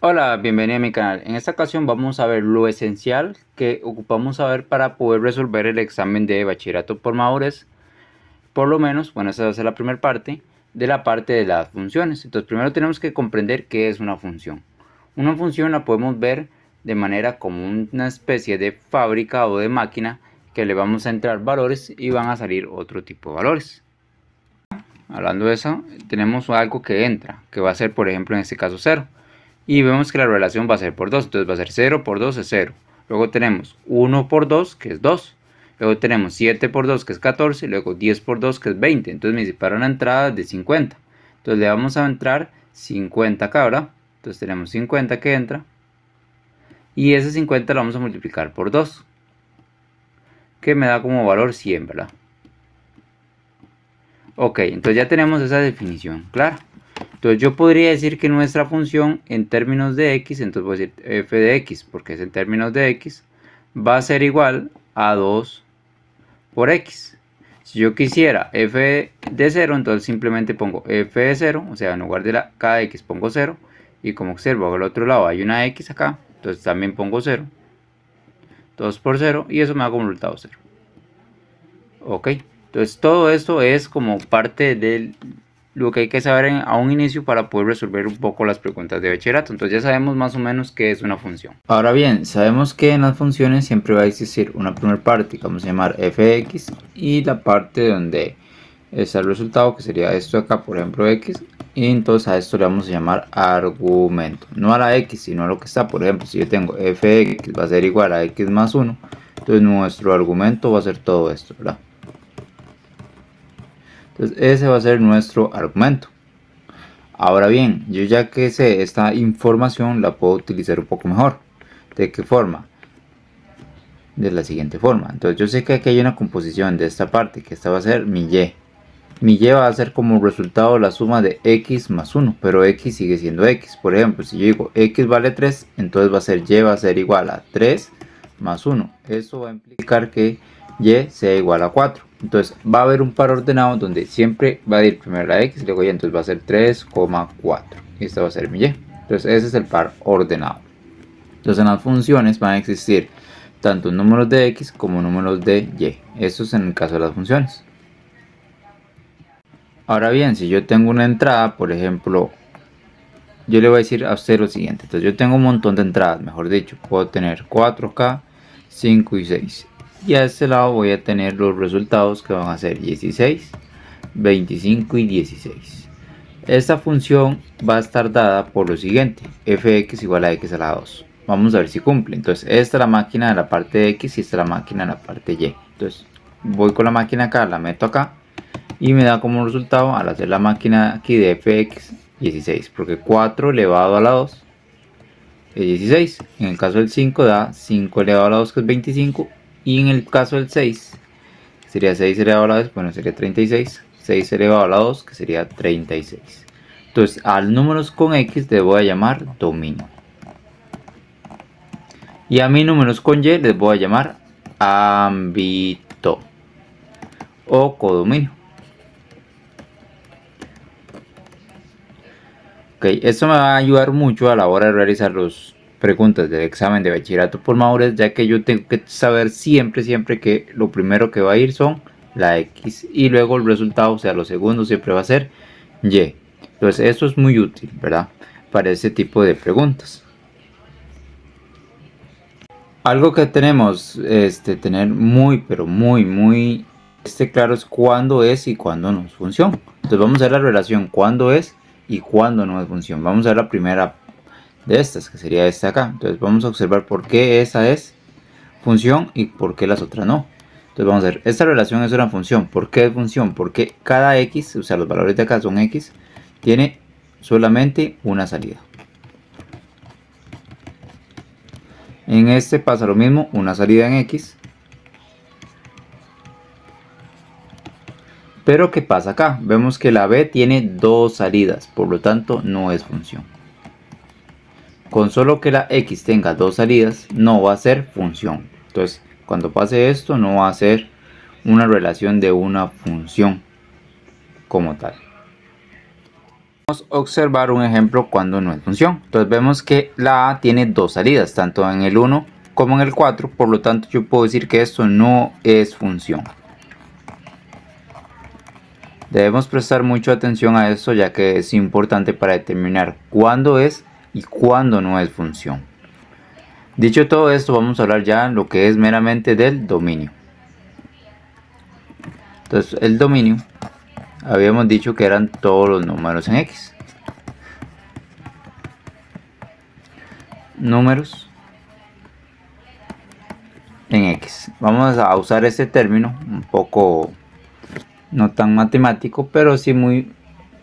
Hola, bienvenido a mi canal. En esta ocasión vamos a ver lo esencial que ocupamos saber para poder resolver el examen de bachillerato por madurez. Por lo menos, bueno, esa va a ser la primera parte de la parte de las funciones. Entonces, primero tenemos que comprender qué es una función. Una función la podemos ver de manera como una especie de fábrica o de máquina que le vamos a entrar valores y van a salir otro tipo de valores. Hablando de eso, tenemos algo que entra, que va a ser, por ejemplo, en este caso 0 y vemos que la relación va a ser por 2, entonces va a ser 0 por 2 es 0. Luego tenemos 1 por 2 que es 2. Luego tenemos 7 por 2 que es 14, luego 10 por 2 que es 20. Entonces me dice para una entrada de 50. Entonces le vamos a entrar 50 acá, ¿verdad? Entonces tenemos 50 que entra. Y ese 50 lo vamos a multiplicar por 2. Que me da como valor 100, ¿verdad? Ok, entonces ya tenemos esa definición clara. Entonces yo podría decir que nuestra función en términos de x, entonces voy a decir f de x, porque es en términos de x, va a ser igual a 2 por x. Si yo quisiera f de 0, entonces simplemente pongo f de 0, o sea, en lugar de la, cada x pongo 0, y como observo al otro lado hay una x acá, entonces también pongo 0, 2 por 0, y eso me da como resultado 0. Ok, entonces todo esto es como parte del lo que hay que saber a un inicio para poder resolver un poco las preguntas de bachillerato. Entonces ya sabemos más o menos qué es una función. Ahora bien, sabemos que en las funciones siempre va a existir una primera parte que vamos a llamar fx y la parte donde está el resultado que sería esto acá, por ejemplo x. Y entonces a esto le vamos a llamar argumento. No a la x, sino a lo que está. Por ejemplo, si yo tengo fx va a ser igual a x más 1. Entonces nuestro argumento va a ser todo esto, ¿verdad? Entonces ese va a ser nuestro argumento. Ahora bien, yo ya que sé esta información la puedo utilizar un poco mejor. ¿De qué forma? De la siguiente forma. Entonces yo sé que aquí hay una composición de esta parte, que esta va a ser mi y. Mi y va a ser como resultado la suma de x más 1, pero x sigue siendo x. Por ejemplo, si yo digo x vale 3, entonces va a ser y va a ser igual a 3 más 1. Eso va a implicar que y sea igual a 4. Entonces va a haber un par ordenado donde siempre va a ir primero la x, luego y entonces va a ser 3,4. Y esta va a ser mi y. Entonces ese es el par ordenado. Entonces en las funciones van a existir tanto números de x como números de y. Eso es en el caso de las funciones. Ahora bien, si yo tengo una entrada, por ejemplo, yo le voy a decir a usted lo siguiente. Entonces yo tengo un montón de entradas, mejor dicho. Puedo tener 4K, 5 y 6 y a este lado voy a tener los resultados que van a ser 16 25 y 16 esta función va a estar dada por lo siguiente fx igual a x a la 2 vamos a ver si cumple. Entonces esta es la máquina de la parte de x y esta es la máquina de la parte y. Entonces voy con la máquina acá la meto acá y me da como resultado al hacer la máquina aquí de fx 16 porque 4 elevado a la 2 es 16 en el caso del 5 da 5 elevado a la 2 que es 25 y en el caso del 6, sería 6 elevado a la 2, bueno, sería 36. 6 elevado a la 2, que sería 36. Entonces, al números con X les voy a llamar dominio. Y a mi números con Y les voy a llamar ámbito o codominio. Ok, esto me va a ayudar mucho a la hora de realizar los preguntas del examen de bachillerato por madurez, ya que yo tengo que saber siempre, siempre que lo primero que va a ir son la X y luego el resultado, o sea, lo segundo siempre va a ser Y. Entonces, esto es muy útil, ¿verdad? Para ese tipo de preguntas. Algo que tenemos, este, tener muy, pero muy, muy este claro es cuándo es y cuándo no es función. Entonces vamos a ver la relación cuándo es y cuándo no es función. Vamos a ver la primera de estas, que sería esta acá. Entonces vamos a observar por qué esa es función y por qué las otras no. Entonces vamos a ver, esta relación es una función. ¿Por qué es función? Porque cada x, o sea los valores de acá son x, tiene solamente una salida. En este pasa lo mismo, una salida en x. Pero ¿qué pasa acá? Vemos que la b tiene dos salidas, por lo tanto no es función. Con solo que la x tenga dos salidas no va a ser función. Entonces cuando pase esto no va a ser una relación de una función como tal. Vamos a observar un ejemplo cuando no es función. Entonces vemos que la A tiene dos salidas, tanto en el 1 como en el 4. Por lo tanto yo puedo decir que esto no es función. Debemos prestar mucha atención a eso ya que es importante para determinar cuándo es y cuándo no es función. Dicho todo esto, vamos a hablar ya lo que es meramente del dominio. Entonces, el dominio, habíamos dicho que eran todos los números en X. Números en X. Vamos a usar este término un poco no tan matemático, pero sí muy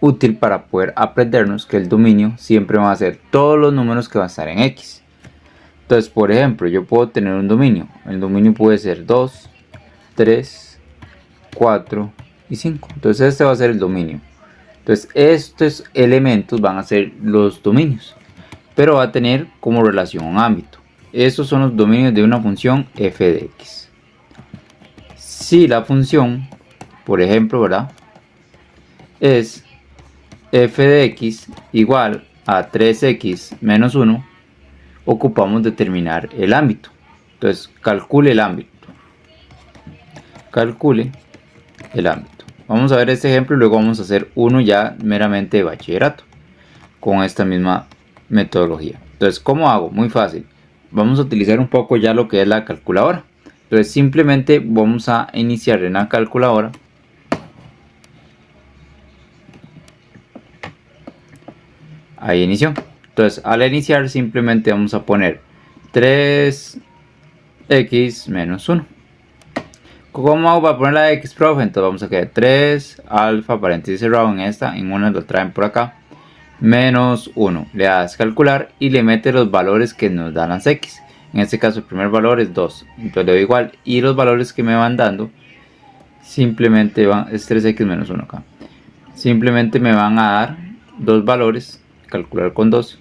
útil para poder aprendernos que el dominio siempre va a ser todos los números que van a estar en X. Entonces, por ejemplo, yo puedo tener un dominio. El dominio puede ser 2, 3, 4 y 5. Entonces, este va a ser el dominio. Entonces, estos elementos van a ser los dominios. Pero va a tener como relación un ámbito. Estos son los dominios de una función f de x. Si la función, por ejemplo, ¿verdad? Es f de x igual a 3x menos 1, ocupamos determinar el ámbito. Entonces, calcule el ámbito. Calcule el ámbito. Vamos a ver este ejemplo y luego vamos a hacer uno ya meramente de bachillerato con esta misma metodología. Entonces, ¿cómo hago? Muy fácil. Vamos a utilizar un poco ya lo que es la calculadora. Entonces, simplemente vamos a iniciar en la calculadora ahí inició entonces al iniciar simplemente vamos a poner 3x menos 1 ¿Cómo hago para poner la x profe? Entonces vamos a quedar 3 alfa paréntesis cerrado en esta, en una lo traen por acá, menos 1. Le das calcular y le mete los valores que nos dan las x. En este caso el primer valor es 2, entonces le doy igual y los valores que me van dando simplemente es 3x menos 1 acá. Simplemente me van a dar dos valores calcular con 2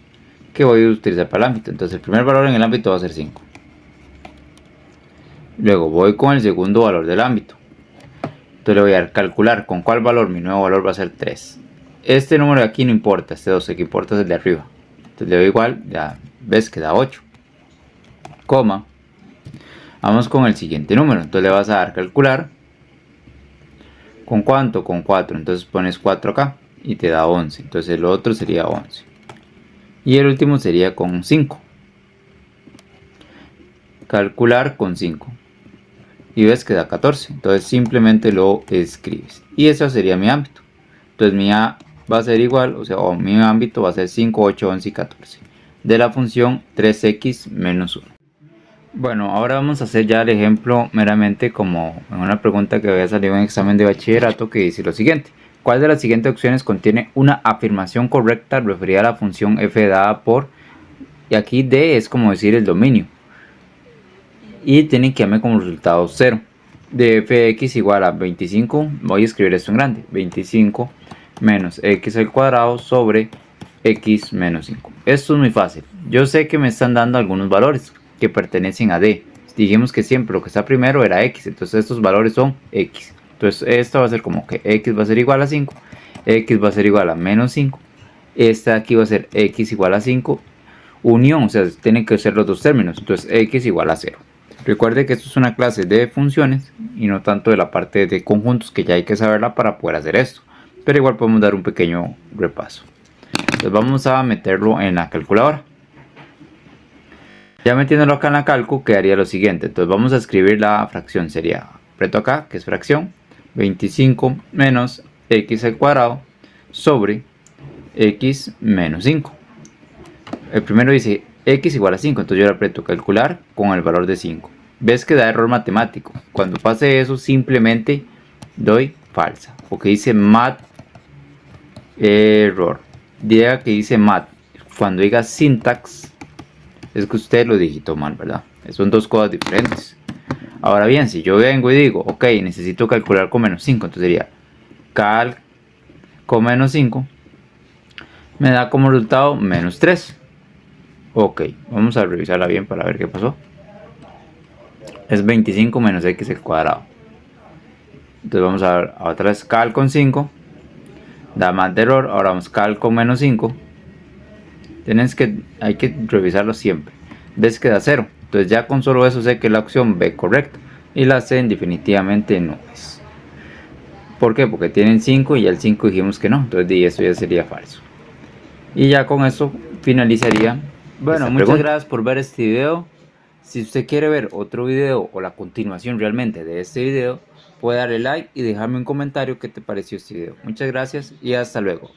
que voy a utilizar para el ámbito. Entonces el primer valor en el ámbito va a ser 5. Luego voy con el segundo valor del ámbito. Entonces le voy a calcular con cuál valor mi nuevo valor va a ser 3. Este número de aquí no importa, este 12 que importa es el de arriba. Entonces le doy igual, ya ves que da 8. Coma. Vamos con el siguiente número. Entonces le vas a dar calcular. ¿Con cuánto? Con 4. Entonces pones 4 acá y te da 11. Entonces el otro sería 11. Y el último sería con 5. Calcular con 5. Y ves que da 14. Entonces simplemente lo escribes. Y eso sería mi ámbito. Entonces mi A va a ser igual, o sea, mi ámbito va a ser 5, 8, 11 y 14. De la función 3x menos 1. Bueno, ahora vamos a hacer ya el ejemplo meramente como en una pregunta que había salido en examen de bachillerato que dice lo siguiente. ¿Cuál de las siguientes opciones contiene una afirmación correcta referida a la función f dada por... Y aquí d es como decir el dominio. Y tienen que darme como resultado 0. De f de x igual a 25, voy a escribir esto en grande. 25 menos x al cuadrado sobre x menos 5. Esto es muy fácil. Yo sé que me están dando algunos valores que pertenecen a d. Dijimos que siempre lo que está primero era x, entonces estos valores son x. Entonces esto va a ser como que x va a ser igual a 5, x va a ser igual a menos 5, esta aquí va a ser x igual a 5, unión, o sea, tienen que ser los dos términos, entonces x igual a 0. Recuerde que esto es una clase de funciones y no tanto de la parte de conjuntos que ya hay que saberla para poder hacer esto. Pero igual podemos dar un pequeño repaso. Entonces vamos a meterlo en la calculadora. Ya metiéndolo acá en la calcu quedaría lo siguiente. Entonces vamos a escribir la fracción. Sería, preto acá, que es fracción. 25 menos x al cuadrado sobre x menos 5. El primero dice x igual a 5, entonces yo le aprieto calcular con el valor de 5. Ves que da error matemático. Cuando pase eso simplemente doy falsa. Porque dice mat error. Diga que dice mat. Cuando diga syntax es que usted lo digitó mal, ¿verdad? Son dos cosas diferentes. Ahora bien, si yo vengo y digo, ok, necesito calcular con menos 5, entonces sería cal con menos 5, me da como resultado menos 3. Ok, vamos a revisarla bien para ver qué pasó. Es 25 menos x al cuadrado. Entonces vamos a ver otra vez cal con 5. da más de error. Ahora vamos cal con menos 5. Tienes que, hay que revisarlo siempre. Ves que da 0. Entonces ya con solo eso sé que la opción B correcta. Y la C definitivamente no es. ¿Por qué? Porque tienen 5 y el 5 dijimos que no. Entonces eso ya sería falso. Y ya con eso finalizaría. Bueno, muchas gracias por ver este video. Si usted quiere ver otro video o la continuación realmente de este video, puede darle like y dejarme un comentario qué te pareció este video. Muchas gracias y hasta luego.